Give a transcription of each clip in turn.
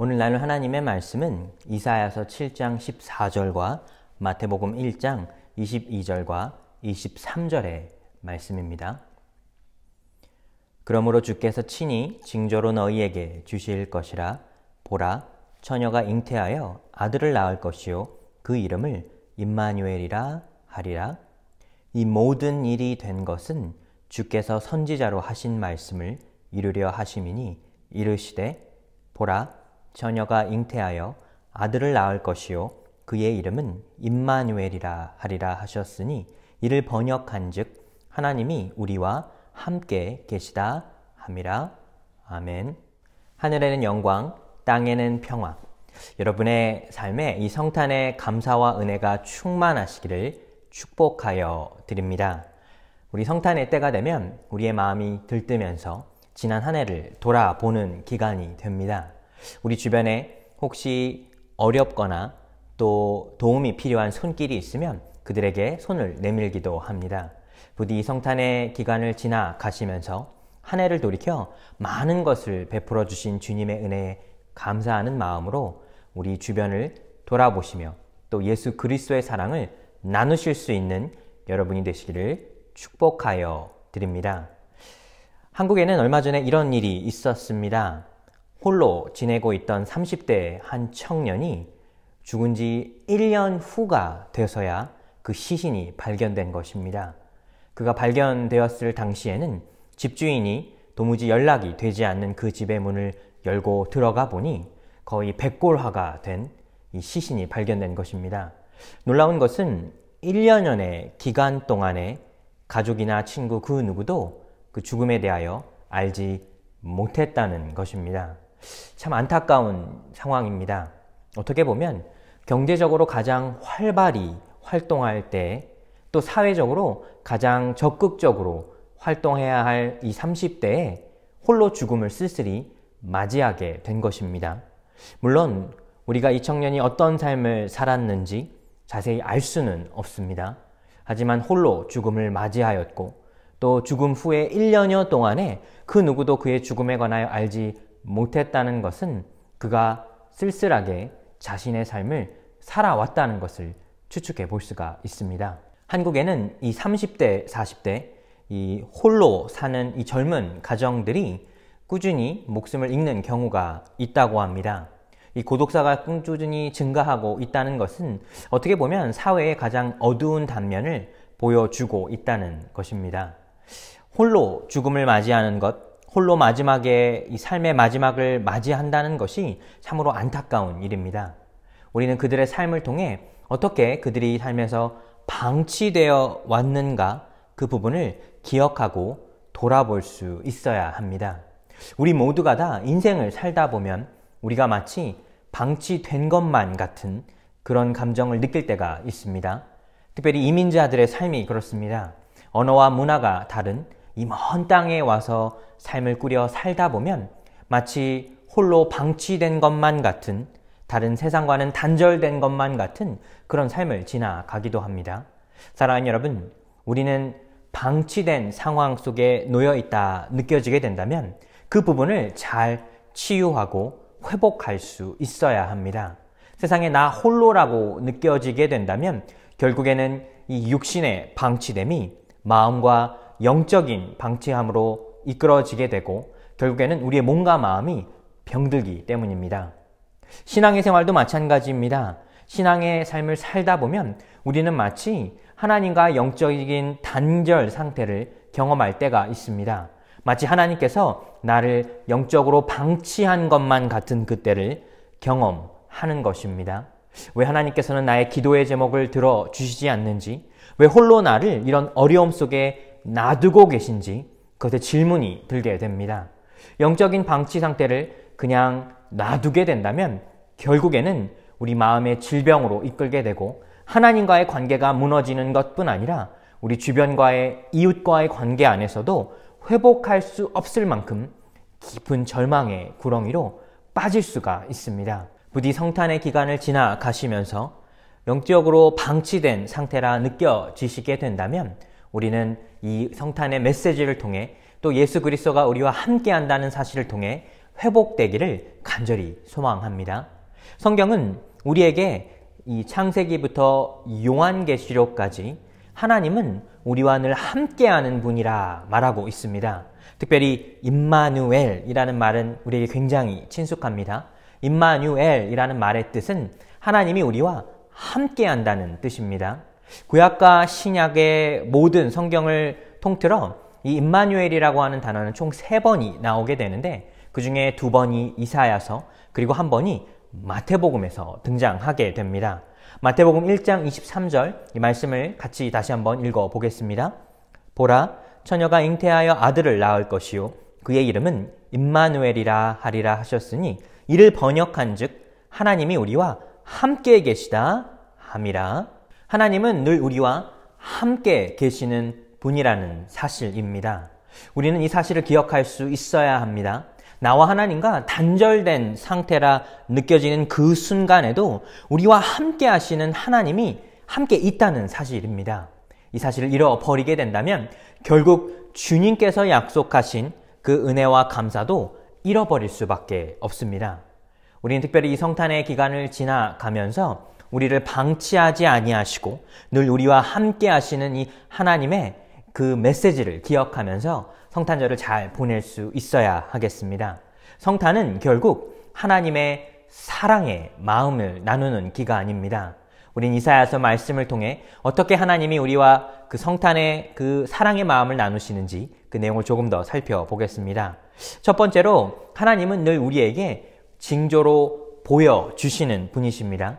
오늘 나눌 하나님의 말씀은 이사야서 7장 14절과 마태복음 1장 22절과 23절의 말씀입니다. 그러므로 주께서 친히 징조로 너희에게 주실 것이라 보라 처녀가 잉태하여 아들을 낳을 것이요 그 이름을 임마누엘이라 하리라 이 모든 일이 된 것은 주께서 선지자로 하신 말씀을 이루려 하심이니 이르시되 보라 처녀가 잉태하여 아들을 낳을 것이요 그의 이름은 임마누엘이라 하리라 하셨으니 이를 번역한즉 하나님이 우리와 함께 계시다 함이라 아멘. 하늘에는 영광, 땅에는 평화. 여러분의 삶에 이 성탄의 감사와 은혜가 충만하시기를 축복하여 드립니다. 우리 성탄의 때가 되면 우리의 마음이 들뜨면서 지난 한 해를 돌아보는 기간이 됩니다. 우리 주변에 혹시 어렵거나 또 도움이 필요한 손길이 있으면 그들에게 손을 내밀기도 합니다. 부디 성탄의 기간을 지나 가시면서 한 해를 돌이켜 많은 것을 베풀어 주신 주님의 은혜에 감사하는 마음으로 우리 주변을 돌아보시며 또 예수 그리스도의 사랑을 나누실 수 있는 여러분이 되시기를 축복하여 드립니다. 한국에는 얼마 전에 이런 일이 있었습니다. 홀로 지내고 있던 30대 한 청년이 죽은 지 1년 후가 돼서야 그 시신이 발견된 것입니다. 그가 발견되었을 당시에는 집주인이 도무지 연락이 되지 않는 그 집의 문을 열고 들어가 보니 거의 백골화가 된 이 시신이 발견된 것입니다. 놀라운 것은 1년여의 기간 동안에 가족이나 친구 그 누구도 그 죽음에 대하여 알지 못했다는 것입니다. 참 안타까운 상황입니다. 어떻게 보면 경제적으로 가장 활발히 활동할 때 또 사회적으로 가장 적극적으로 활동해야 할 이 30대에 홀로 죽음을 쓸쓸히 맞이하게 된 것입니다. 물론 우리가 이 청년이 어떤 삶을 살았는지 자세히 알 수는 없습니다. 하지만 홀로 죽음을 맞이하였고 또 죽음 후에 1년여 동안에 그 누구도 그의 죽음에 관하여 알지 못했다는 것은 그가 쓸쓸하게 자신의 삶을 살아왔다는 것을 추측해 볼 수가 있습니다. 한국에는 이 30대, 40대, 이 홀로 사는 이 젊은 가정들이 꾸준히 목숨을 잃는 경우가 있다고 합니다. 이 고독사가 꾸준히 증가하고 있다는 것은 어떻게 보면 사회의 가장 어두운 단면을 보여주고 있다는 것입니다. 홀로 죽음을 맞이하는 것, 홀로 마지막에 이 삶의 마지막을 맞이한다는 것이 참으로 안타까운 일입니다. 우리는 그들의 삶을 통해 어떻게 그들이 살면서 방치되어 왔는가 그 부분을 기억하고 돌아볼 수 있어야 합니다. 우리 모두가 다 인생을 살다 보면 우리가 마치 방치된 것만 같은 그런 감정을 느낄 때가 있습니다. 특별히 이민자들의 삶이 그렇습니다. 언어와 문화가 다른 이 먼 땅에 와서 삶을 꾸려 살다 보면 마치 홀로 방치된 것만 같은 다른 세상과는 단절된 것만 같은 그런 삶을 지나가기도 합니다. 사랑하는 여러분, 우리는 방치된 상황 속에 놓여 있다 느껴지게 된다면 그 부분을 잘 치유하고 회복할 수 있어야 합니다. 세상에 나 홀로라고 느껴지게 된다면 결국에는 이 육신의 방치됨이 마음과 영적인 방치함으로 이끌어지게 되고 결국에는 우리의 몸과 마음이 병들기 때문입니다. 신앙의 생활도 마찬가지입니다. 신앙의 삶을 살다 보면 우리는 마치 하나님과 영적인 단절 상태를 경험할 때가 있습니다. 마치 하나님께서 나를 영적으로 방치한 것만 같은 그때를 경험하는 것입니다. 왜 하나님께서는 나의 기도의 제목을 들어 주시지 않는지, 왜 홀로 나를 이런 어려움 속에 놔두고 계신지, 그것에 질문이 들게 됩니다. 영적인 방치 상태를 그냥 놔두게 된다면 결국에는 우리 마음의 질병으로 이끌게 되고 하나님과의 관계가 무너지는 것뿐 아니라 우리 주변과의 이웃과의 관계 안에서도 회복할 수 없을 만큼 깊은 절망의 구렁이로 빠질 수가 있습니다. 부디 성탄의 기간을 지나가시면서 영적으로 방치된 상태라 느껴지시게 된다면 우리는 이 성탄의 메시지를 통해 또 예수 그리스도가 우리와 함께 한다는 사실을 통해 회복되기를 간절히 소망합니다. 성경은 우리에게 이 창세기부터 요한계시록까지 하나님은 우리와 늘 함께하는 분이라 말하고 있습니다. 특별히 임마누엘이라는 말은 우리에게 굉장히 친숙합니다. 임마누엘이라는 말의 뜻은 하나님이 우리와 함께한다는 뜻입니다. 구약과 신약의 모든 성경을 통틀어 이 임마누엘이라고 하는 단어는 총 세 번이 나오게 되는데 그 중에 두 번이 이사야서 그리고 한 번이 마태복음에서 등장하게 됩니다. 마태복음 1장 23절 이 말씀을 같이 다시 한번 읽어 보겠습니다. 보라 처녀가 잉태하여 아들을 낳을 것이요 그의 이름은 임마누엘이라 하리라 하셨으니 이를 번역한즉 하나님이 우리와 함께 계시다 함이라 하나님은 늘 우리와 함께 계시는 분이라는 사실입니다. 우리는 이 사실을 기억할 수 있어야 합니다. 나와 하나님과 단절된 상태라 느껴지는 그 순간에도 우리와 함께 하시는 하나님이 함께 있다는 사실입니다. 이 사실을 잃어버리게 된다면 결국 주님께서 약속하신 그 은혜와 감사도 잃어버릴 수밖에 없습니다. 우리는 특별히 이 성탄의 기간을 지나가면서 우리를 방치하지 아니하시고 늘 우리와 함께 하시는 이 하나님의 그 메시지를 기억하면서 성탄절을 잘 보낼 수 있어야 하겠습니다. 성탄은 결국 하나님의 사랑의 마음을 나누는 기간입니다. 우린 이사야서 말씀을 통해 어떻게 하나님이 우리와 그 성탄의 그 사랑의 마음을 나누시는지 그 내용을 조금 더 살펴보겠습니다. 첫 번째로 하나님은 늘 우리에게 징조로 보여주시는 분이십니다.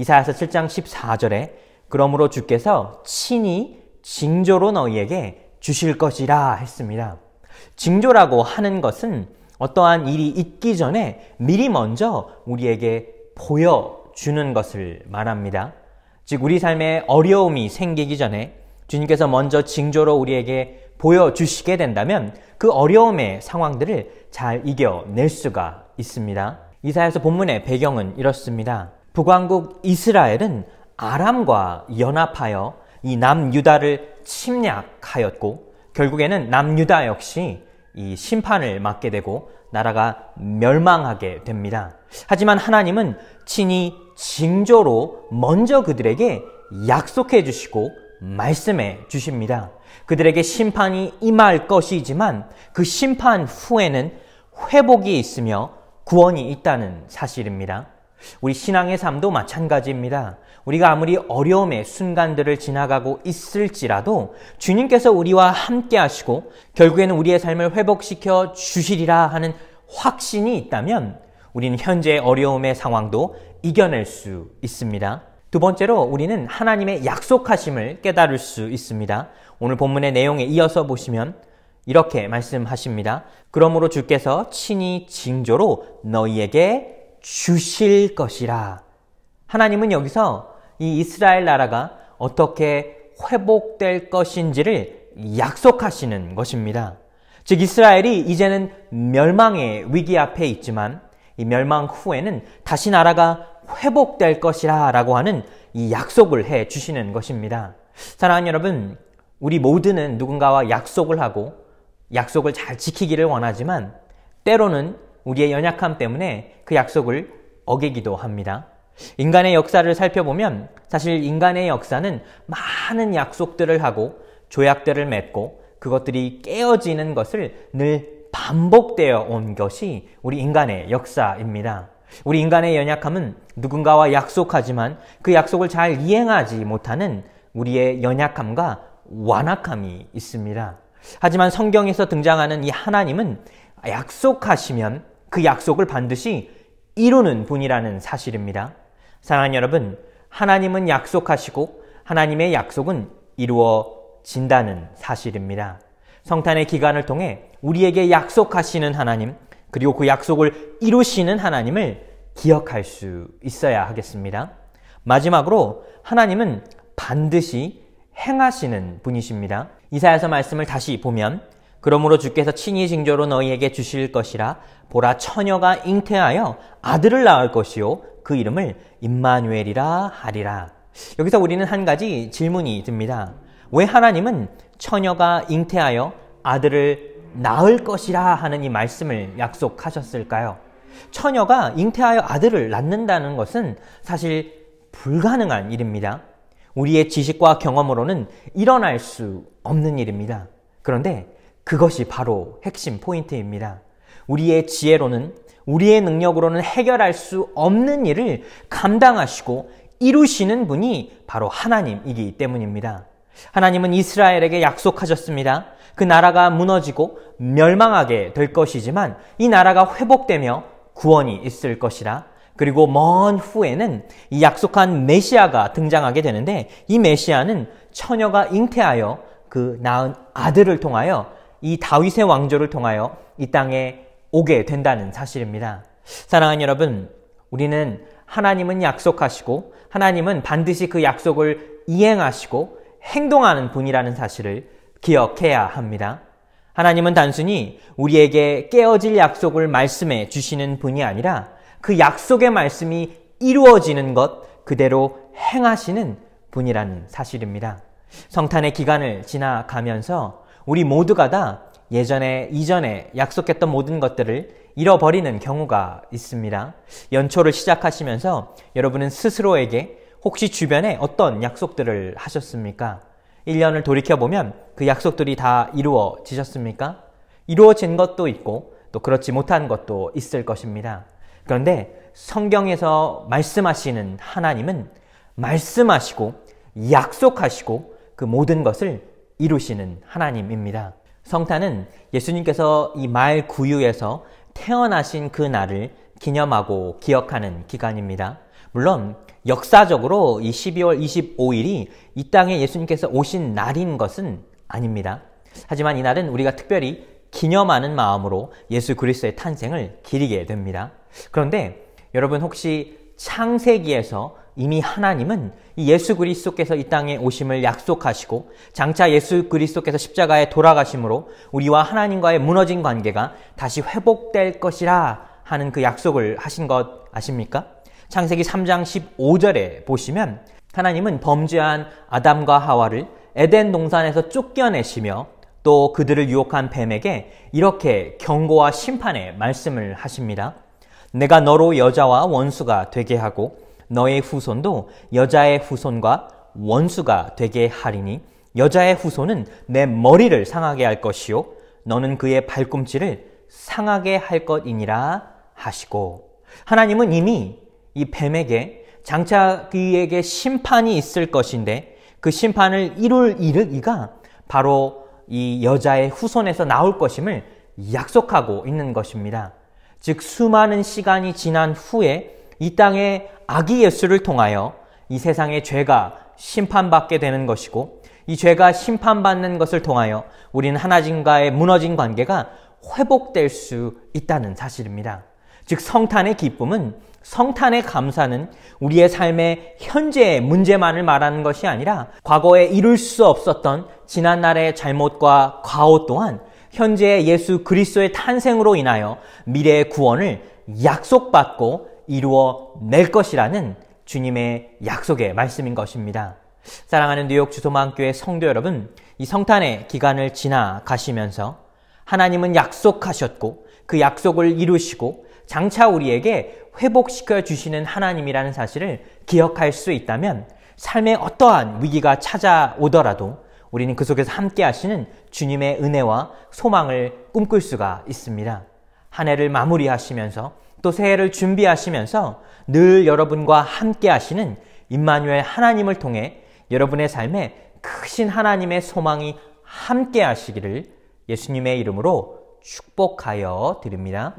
이사야서 7장 14절에 그러므로 주께서 친히 징조로 너희에게 주실 것이라 했습니다. 징조라고 하는 것은 어떠한 일이 있기 전에 미리 먼저 우리에게 보여주는 것을 말합니다. 즉, 우리 삶에 어려움이 생기기 전에 주님께서 먼저 징조로 우리에게 보여주시게 된다면 그 어려움의 상황들을 잘 이겨낼 수가 있습니다. 이사야서 본문의 배경은 이렇습니다. 북왕국 이스라엘은 아람과 연합하여 이 남유다를 침략하였고 결국에는 남유다 역시 이 심판을 맞게 되고 나라가 멸망하게 됩니다. 하지만 하나님은 친히 징조로 먼저 그들에게 약속해 주시고 말씀해 주십니다. 그들에게 심판이 임할 것이지만 그 심판 후에는 회복이 있으며 구원이 있다는 사실입니다. 우리 신앙의 삶도 마찬가지입니다. 우리가 아무리 어려움의 순간들을 지나가고 있을지라도 주님께서 우리와 함께 하시고 결국에는 우리의 삶을 회복시켜 주시리라 하는 확신이 있다면 우리는 현재 어려움의 상황도 이겨낼 수 있습니다. 두 번째로 우리는 하나님의 약속하심을 깨달을 수 있습니다. 오늘 본문의 내용에 이어서 보시면 이렇게 말씀하십니다. 그러므로 주께서 친히 징조로 너희에게 주실 것이라. 하나님은 여기서 이 이스라엘 나라가 어떻게 회복될 것인지를 약속하시는 것입니다. 즉 이스라엘이 이제는 멸망의 위기 앞에 있지만 이 멸망 후에는 다시 나라가 회복될 것이라 라고 하는 이 약속을 해 주시는 것입니다. 사랑하는 여러분, 우리 모두는 누군가와 약속을 하고 약속을 잘 지키기를 원하지만 때로는 우리의 연약함 때문에 그 약속을 어기기도 합니다. 인간의 역사를 살펴보면 사실 인간의 역사는 많은 약속들을 하고 조약들을 맺고 그것들이 깨어지는 것을 늘 반복되어 온 것이 우리 인간의 역사입니다. 우리 인간의 연약함은 누군가와 약속하지만 그 약속을 잘 이행하지 못하는 우리의 연약함과 완악함이 있습니다. 하지만 성경에서 등장하는 이 하나님은 약속하시면 그 약속을 반드시 이루는 분이라는 사실입니다. 사랑하는 여러분, 하나님은 약속하시고 하나님의 약속은 이루어진다는 사실입니다. 성탄의 기간을 통해 우리에게 약속하시는 하나님, 그리고 그 약속을 이루시는 하나님을 기억할 수 있어야 하겠습니다. 마지막으로 하나님은 반드시 행하시는 분이십니다. 이사야서 말씀을 다시 보면 그러므로 주께서 친히 징조로 너희에게 주실 것이라 보라 처녀가 잉태하여 아들을 낳을 것이요 그 이름을 임마누엘이라 하리라. 여기서 우리는 한 가지 질문이 듭니다. 왜 하나님은 처녀가 잉태하여 아들을 낳을 것이라 하는 이 말씀을 약속하셨을까요? 처녀가 잉태하여 아들을 낳는다는 것은 사실 불가능한 일입니다. 우리의 지식과 경험으로는 일어날 수 없는 일입니다. 그런데 그것이 바로 핵심 포인트입니다. 우리의 지혜로는 우리의 능력으로는 해결할 수 없는 일을 감당하시고 이루시는 분이 바로 하나님이기 때문입니다. 하나님은 이스라엘에게 약속하셨습니다. 그 나라가 무너지고 멸망하게 될 것이지만 이 나라가 회복되며 구원이 있을 것이라 그리고 먼 후에는 이 약속한 메시아가 등장하게 되는데 이 메시아는 처녀가 잉태하여 그 낳은 아들을 통하여 이 다윗의 왕조를 통하여 이 땅에 오게 된다는 사실입니다. 사랑하는 여러분, 우리는 하나님은 약속하시고 하나님은 반드시 그 약속을 이행하시고 행동하는 분이라는 사실을 기억해야 합니다. 하나님은 단순히 우리에게 깨어질 약속을 말씀해 주시는 분이 아니라 그 약속의 말씀이 이루어지는 것 그대로 행하시는 분이라는 사실입니다. 성탄의 기간을 지나가면서 우리 모두가 다 예전에 이전에 약속했던 모든 것들을 잃어버리는 경우가 있습니다. 연초를 시작하시면서 여러분은 스스로에게 혹시 주변에 어떤 약속들을 하셨습니까? 1년을 돌이켜보면 그 약속들이 다 이루어지셨습니까? 이루어진 것도 있고 또 그렇지 못한 것도 있을 것입니다. 그런데 성경에서 말씀하시는 하나님은 말씀하시고 약속하시고 그 모든 것을 이루시는 하나님입니다. 성탄은 예수님께서 이 말 구유에서 태어나신 그 날을 기념하고 기억하는 기간입니다. 물론 역사적으로 이 12월 25일이 이 땅에 예수님께서 오신 날인 것은 아닙니다. 하지만 이날은 우리가 특별히 기념하는 마음으로 예수 그리스도의 탄생을 기리게 됩니다. 그런데 여러분 혹시 창세기에서 이미 하나님은 예수 그리스도께서 이 땅에 오심을 약속하시고 장차 예수 그리스도께서 십자가에 돌아가심으로 우리와 하나님과의 무너진 관계가 다시 회복될 것이라 하는 그 약속을 하신 것 아십니까? 창세기 3장 15절에 보시면 하나님은 범죄한 아담과 하와를 에덴 동산에서 쫓겨내시며 또 그들을 유혹한 뱀에게 이렇게 경고와 심판의 말씀을 하십니다. 내가 너로 여자와 원수가 되게 하고 너의 후손도 여자의 후손과 원수가 되게 하리니 여자의 후손은 내 머리를 상하게 할 것이요 너는 그의 발꿈치를 상하게 할 것이니라 하시고 하나님은 이미 이 뱀에게 장차 그에게 심판이 있을 것인데 그 심판을 이룰 이르기가 바로 이 여자의 후손에서 나올 것임을 약속하고 있는 것입니다. 즉 수많은 시간이 지난 후에 이 땅에 아기 예수를 통하여 이 세상의 죄가 심판받게 되는 것이고 이 죄가 심판받는 것을 통하여 우리는 하나님과의 무너진 관계가 회복될 수 있다는 사실입니다. 즉 성탄의 기쁨은 성탄의 감사는 우리의 삶의 현재의 문제만을 말하는 것이 아니라 과거에 이룰 수 없었던 지난날의 잘못과 과오 또한 현재의 예수 그리스도의 탄생으로 인하여 미래의 구원을 약속받고 이루어 낼 것이라는 주님의 약속의 말씀인 것입니다. 사랑하는 뉴욕 주소만교회 성도 여러분, 이 성탄의 기간을 지나가시면서 하나님은 약속하셨고 그 약속을 이루시고 장차 우리에게 회복시켜 주시는 하나님이라는 사실을 기억할 수 있다면 삶의 어떠한 위기가 찾아오더라도 우리는 그 속에서 함께 하시는 주님의 은혜와 소망을 꿈꿀 수가 있습니다. 한 해를 마무리하시면서 또 새해를 준비하시면서 늘 여러분과 함께 하시는 임마누엘 하나님을 통해 여러분의 삶에 크신 하나님의 소망이 함께 하시기를 예수님의 이름으로 축복하여 드립니다.